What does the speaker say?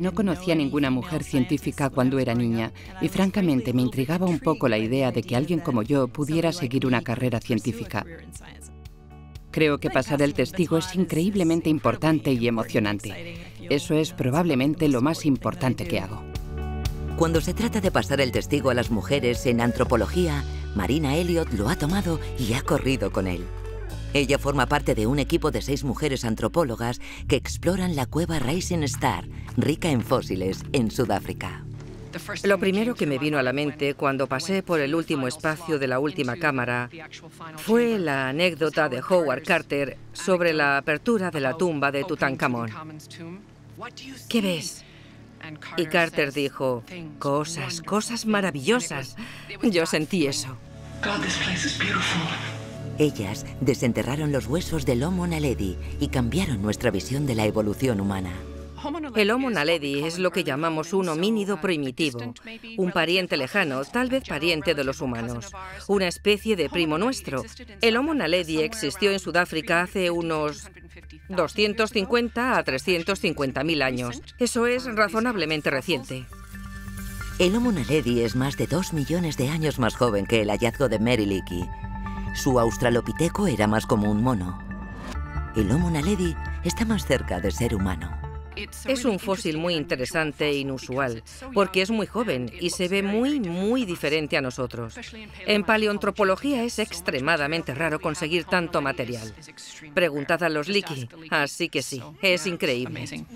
No conocía ninguna mujer científica cuando era niña y francamente me intrigaba un poco la idea de que alguien como yo pudiera seguir una carrera científica. Creo que pasar el testigo es increíblemente importante y emocionante. Eso es probablemente lo más importante que hago. Cuando se trata de pasar el testigo a las mujeres en antropología, Marina Elliot lo ha tomado y ha corrido con él. Ella forma parte de un equipo de seis mujeres antropólogas que exploran la cueva Rising Star, rica en fósiles, en Sudáfrica. Lo primero que me vino a la mente cuando pasé por el último espacio de la última cámara fue la anécdota de Howard Carter sobre la apertura de la tumba de Tutankamón. ¿Qué ves? Y Carter dijo, cosas, cosas maravillosas. Yo sentí eso. Ellas desenterraron los huesos del Homo naledi y cambiaron nuestra visión de la evolución humana. El Homo naledi es lo que llamamos un homínido primitivo, un pariente lejano, tal vez pariente de los humanos, una especie de primo nuestro. El Homo naledi existió en Sudáfrica hace unos 250 a 350 mil años. Eso es razonablemente reciente. El Homo naledi es más de dos millones de años más joven que el hallazgo de Meriliki. Su australopiteco era más como un mono. El Homo naledi está más cerca de ser humano. Es un fósil muy interesante e inusual, porque es muy joven y se ve muy, muy diferente a nosotros. En paleontropología es extremadamente raro conseguir tanto material. Preguntad a los Liki, así que sí, es increíble.